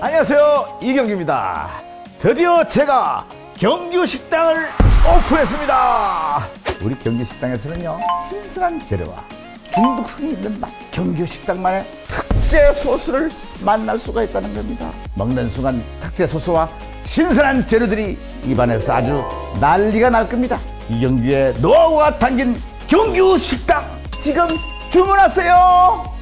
안녕하세요. 이경규입니다. 드디어 제가 경규 식당을 오픈했습니다. 우리 경규 식당에서는요 신선한 재료와 중독성이 있는 맛 경규 식당만의 특제 소스를 만날 수가 있다는 겁니다. 먹는 순간 특제 소스와 신선한 재료들이 입안에서 아주 난리가 날 겁니다. 이경규의 노하우가 담긴 경규 식당 지금 주문하세요.